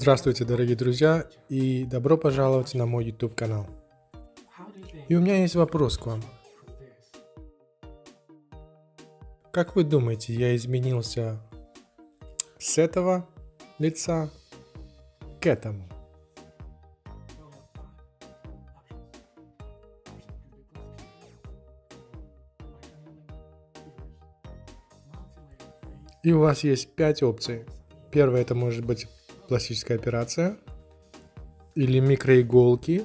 Здравствуйте, дорогие друзья, и добро пожаловать на мой YouTube канал. И у меня есть вопрос к вам. Как вы думаете, я изменился с этого лица к этому? И у вас есть пять опций. Первое это может быть пластическая операция или микроиголки,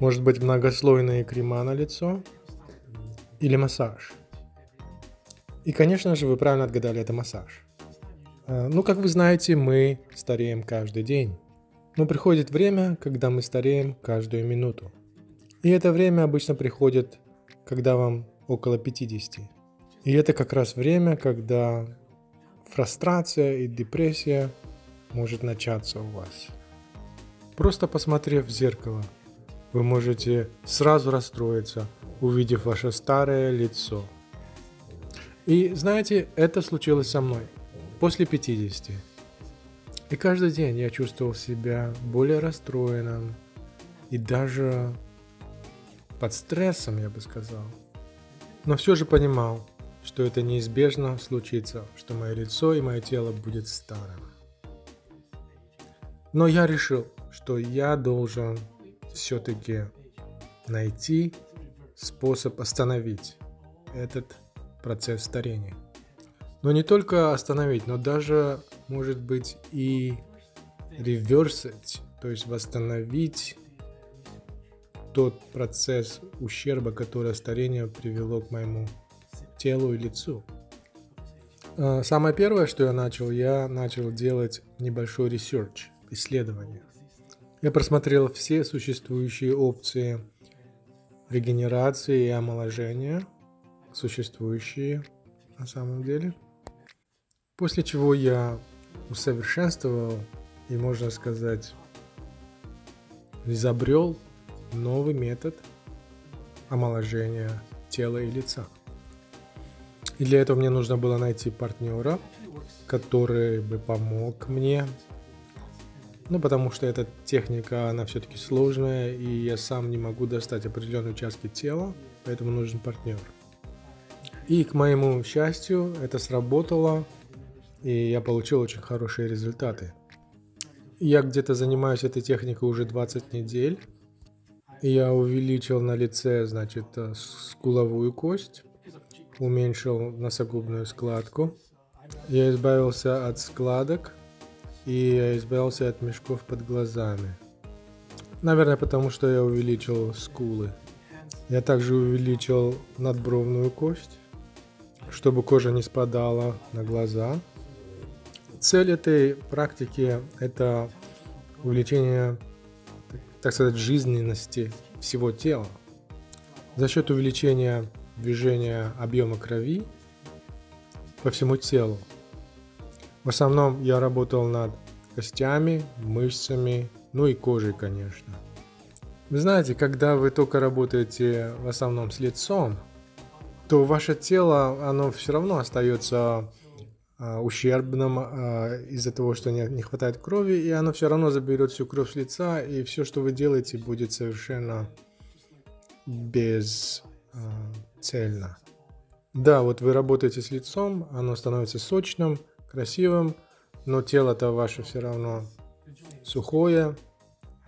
может быть многослойные крема на лицо или массаж. И, конечно же, вы правильно отгадали, это массаж. А, ну, как вы знаете, мы стареем каждый день. Но приходит время, когда мы стареем каждую минуту. И это время обычно приходит, когда вам около 50. И это как раз время, когда фрустрация и депрессия может начаться у вас. Просто посмотрев в зеркало, вы можете сразу расстроиться, увидев ваше старое лицо. И знаете, это случилось со мной после 50. И каждый день я чувствовал себя более расстроенным и даже под стрессом, я бы сказал. Но все же понимал, что это неизбежно случится, что мое лицо и мое тело будет старым. Но я решил, что я должен все-таки найти способ остановить этот процесс старения. Но не только остановить, но даже, может быть, и реверсить, то есть восстановить тот процесс ущерба, который старение привело к моему телу и лицу. А, самое первое, что я начал, я начал делать небольшой research, исследование. Я просмотрел все существующие опции регенерации и омоложения, существующие на самом деле. После чего я усовершенствовал и, можно сказать, изобрел новый метод омоложения тела и лица. И для этого мне нужно было найти партнера, который бы помог мне. Ну, потому что эта техника, она все-таки сложная, и я сам не могу достать определенные участки тела, поэтому нужен партнер. И к моему счастью, это сработало, и я получил очень хорошие результаты. Я где-то занимаюсь этой техникой уже 20 недель. Я увеличил на лице, значит, э, скуловую кость, уменьшил носогубную складку. Я избавился от складок и я избавился от мешков под глазами. Наверное, потому что я увеличил скулы. Я также увеличил надбровную кость, чтобы кожа не спадала на глаза. Цель этой практики – это увеличение, так сказать, жизненности всего тела за счет увеличения движения объема крови по всему телу. В основном я работал над костями, мышцами, ну и кожей, конечно. Вы знаете, когда вы только работаете в основном с лицом, то ваше тело, оно все равно остается э, ущербным э, из-за того, что не, хватает крови, и оно все равно заберет всю кровь с лица, и все, что вы делаете, будет совершенно без э, цельно. Да, вот вы работаете с лицом, оно становится сочным, красивым, но тело-то ваше все равно сухое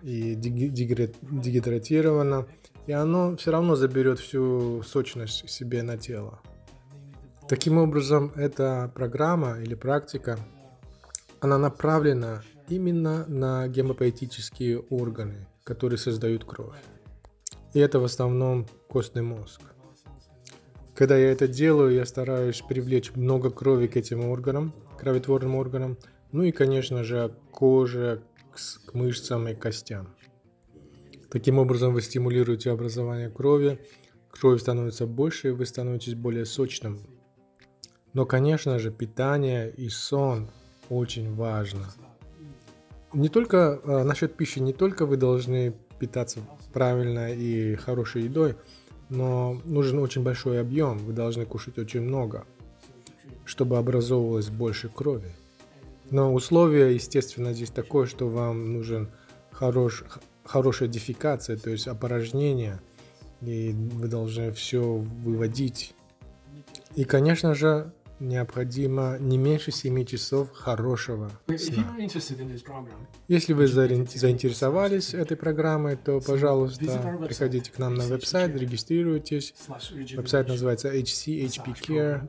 и дегидратировано, и оно все равно заберет всю сочность себе на тело. Таким образом, эта программа или практика, она направлена именно на гемопоэтические органы, которые создают кровь. И это в основном костный мозг. Когда я это делаю, я стараюсь привлечь много крови к этим органам, кроветворным органам, ну и, конечно же, коже, к мышцам и костям. Таким образом, вы стимулируете образование крови, кровь становится больше, и вы становитесь более сочным. Но, конечно же, питание и сон очень важно. Не только э, насчет пищи, не только вы должны питаться правильно и хорошей едой, но нужен очень большой объем, вы должны кушать очень много, чтобы образовывалось больше крови. Но условие, естественно, здесь такое, что вам нужен хорош, хорошая дефикация, то есть опорожнение, и вы должны все выводить. И, конечно же, необходимо не меньше 7 часов хорошего сна. Если вы заинтересовались этой программой, то, пожалуйста, приходите к нам на веб-сайт, регистрируйтесь. Веб-сайт называется hchpcare.com.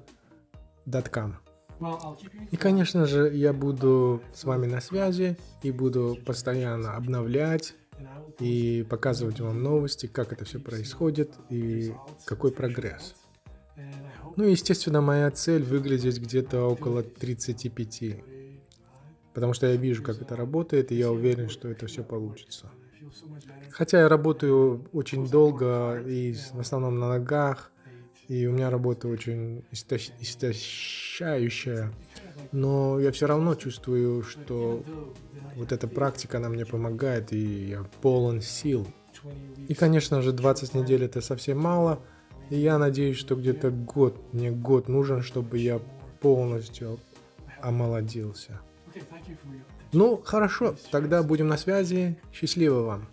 И, конечно же, я буду с вами на связи и буду постоянно обновлять и показывать вам новости, как это все происходит и какой прогресс. Ну и, естественно, моя цель выглядеть где-то около 35. Потому что я вижу, как это работает, и я уверен, что это все получится. Хотя я работаю очень долго и в основном на ногах, и у меня работа очень истощ... истощающая, но я все равно чувствую, что вот эта практика, она мне помогает, и я полон сил. И, конечно же, 20 недель это совсем мало, и я надеюсь, что где-то год, мне год нужен, чтобы я полностью омолодился. Ну, хорошо, тогда будем на связи. Счастливо вам.